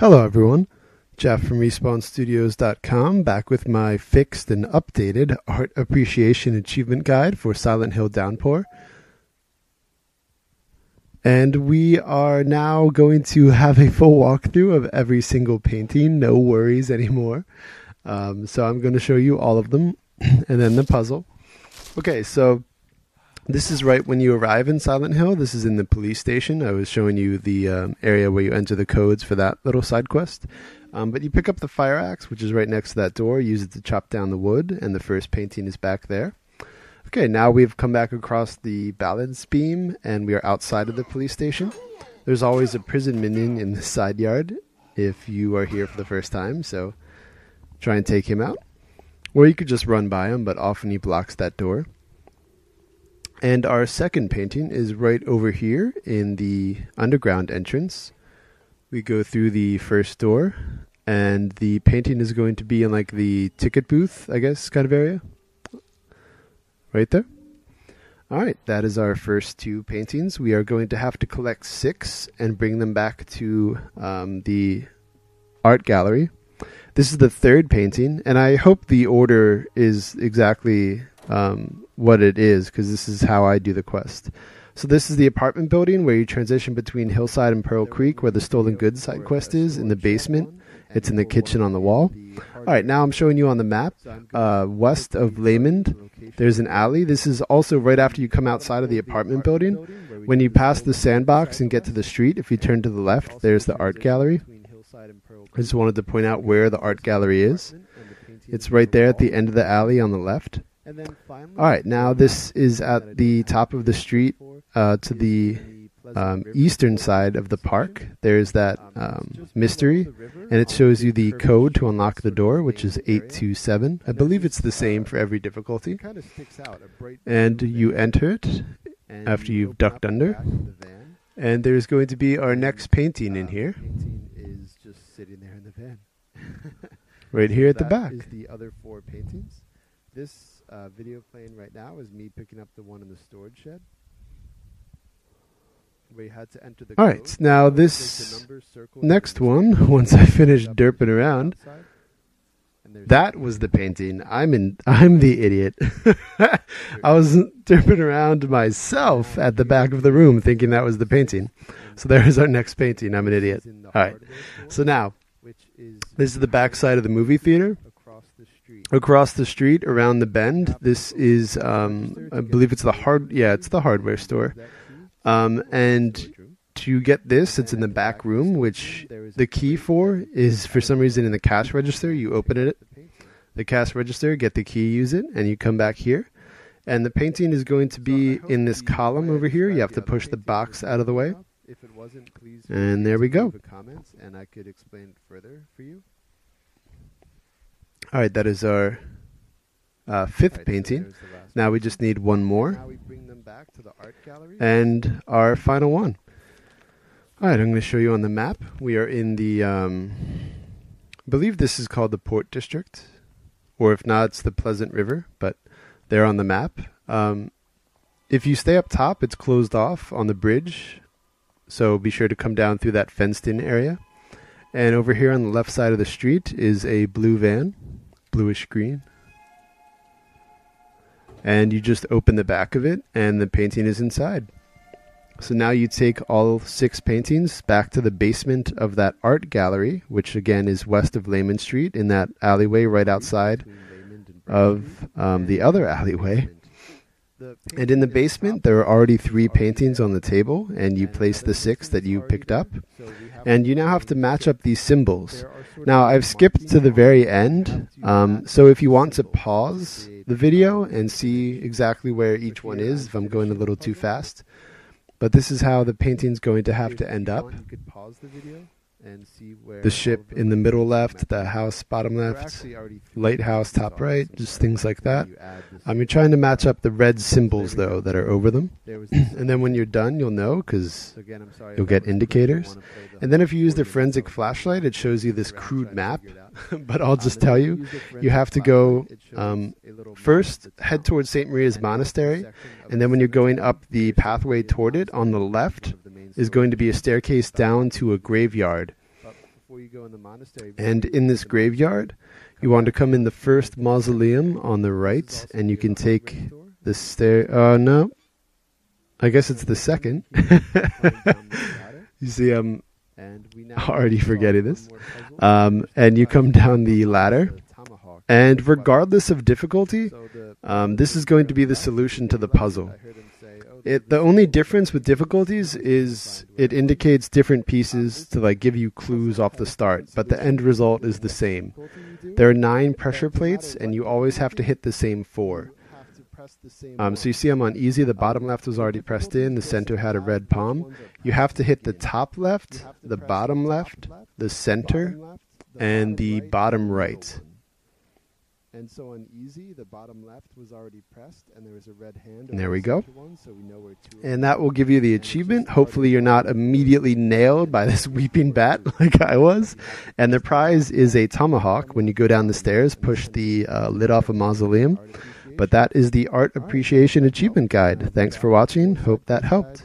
Hello, everyone. Jeff from RespawnStudios.com back with my fixed and updated Art Appreciation Achievement Guide for Silent Hill Downpour. And we are now going to have a full walkthrough of every single painting. No worries anymore. Um, so I'm going to show you all of them and then the puzzle. Okay, so this is right when you arrive in Silent Hill. This is in the police station. I was showing you the um, area where you enter the codes for that little side quest. Um, but you pick up the fire axe, which is right next to that door, use it to chop down the wood, and the first painting is back there. Okay, now we've come back across the balance beam, and we are outside of the police station. There's always a prison minion in the side yard if you are here for the first time, so try and take him out. Or you could just run by him, but often he blocks that door. And our second painting is right over here in the underground entrance. We go through the first door, and the painting is going to be in like the ticket booth, I guess, kind of area. Right there. All right, that is our first two paintings. We are going to have to collect six and bring them back to um, the art gallery. This is the third painting, and I hope the order is exactly um, what it is because this is how I do the quest. So this is the apartment building where you transition between Hillside and Pearl Creek, where the stolen goods side quest is in the basement. It's in the kitchen on the wall. All right, now I'm showing you on the map. Uh, west of Lamond, there's an alley. This is also right after you come outside of the apartment building. When you pass the sandbox and get to the street, if you turn to the left, there's the art gallery. I just wanted to point out where the art gallery is. It's right there at the end of the alley on the left. All right, now this is at the top of the street uh, to the um, eastern side of the park. There's that um, mystery, and it shows you the code to unlock the door, which is 827. I believe it's the same for every difficulty. And you enter it after you've ducked under. And there's going to be our next painting in here. is just sitting there in the van. Right here at the back. is the other four paintings. This uh, video playing right now is me picking up the one in the storage shed. Where you had to enter the All code. now this next one, once I finish derping around, that was the painting. I'm in. I'm the idiot. I was derping around myself at the back of the room, thinking that was the painting. So there's our next painting. I'm an idiot. All right. So now this is the back side of the movie theater. Across the street. Across the street, around the bend, this is, um, I believe it's the hard. Yeah, it's the hardware store. Um, and to get this, it's in the back room, which the key for is for some reason in the cash register. You open it, The cash register, get the key, use it, and you come back here. And the painting is going to be in this column over here. You have to push the box out of the way. If it wasn't, please. And there we go. the comments, and I could explain further for you. All right, that is our uh, fifth Alright, so painting. Now we just need one more. Now we bring them back to the art gallery. and our final one. All right, I'm going to show you on the map. We are in the, um, I believe this is called the Port District, or if not, it's the Pleasant River, but they're on the map. Um, if you stay up top, it's closed off on the bridge, so be sure to come down through that fenced in area. And over here on the left side of the street is a blue van, bluish green. And you just open the back of it, and the painting is inside. So now you take all six paintings back to the basement of that art gallery, which again is west of Lehman Street in that alleyway right outside Between Raymond and of um, the other the alleyway. And in the basement, there are already three paintings on the table, and you place the six that you picked up, and you now have to match up these symbols. Now, I've skipped to the very end, um, so if you want to pause the video and see exactly where each one is, if I'm going a little too fast. But this is how the painting's going to have to end up. Want, You could pause the and see where The ship in the middle left, the house bottom left, actually already three lighthouse top right, just things like that. Um, you're trying to match up the red symbols, though, that are over them. There was this And then when you're done, you'll know, because So again, I'm sorry You'll get was quick. I indicators. And then if you use the forensic flashlight, it shows you this crude map. Figure it out. but I'll Um, just tell you, you have to go flashlight, it shows um, a little map first head towards St. Maria's And in this Monastery, and then when you're going up the pathway toward it, on the left one of the main is going to be a staircase down to a graveyard. Before you go in the monastery. And in this graveyard, you want to come in the first mausoleum on the right, and you can take the stair. Uh, no, I guess it's the second. you see, I'm And we now already forgetting this. Um, and you come down the ladder, and regardless of difficulty, um, this is going to be the solution to the puzzle. I heard him say, "Oh, It the only difference with difficulties is it indicates different pieces to like give you clues off the start, but the end result is the same. There are nine pressure plates, and you always have to hit the same four. Um, so you see, I'm on easy. The bottom left was already pressed in. The center had a red palm. You have to hit the top left, the bottom left, the center, and the bottom right. And so on easy, the bottom left was already pressed, and there was a red hand. There we go. One, so we know where two And that will give you the achievement. Hopefully, you're not immediately nailed by this weeping bat like I was. And the prize is a tomahawk. When you go down the stairs, push the uh, lid off a mausoleum. But that is the Art Appreciation Achievement Guide. Thanks for watching. Hope that helped.